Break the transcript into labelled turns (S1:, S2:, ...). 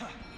S1: Ha!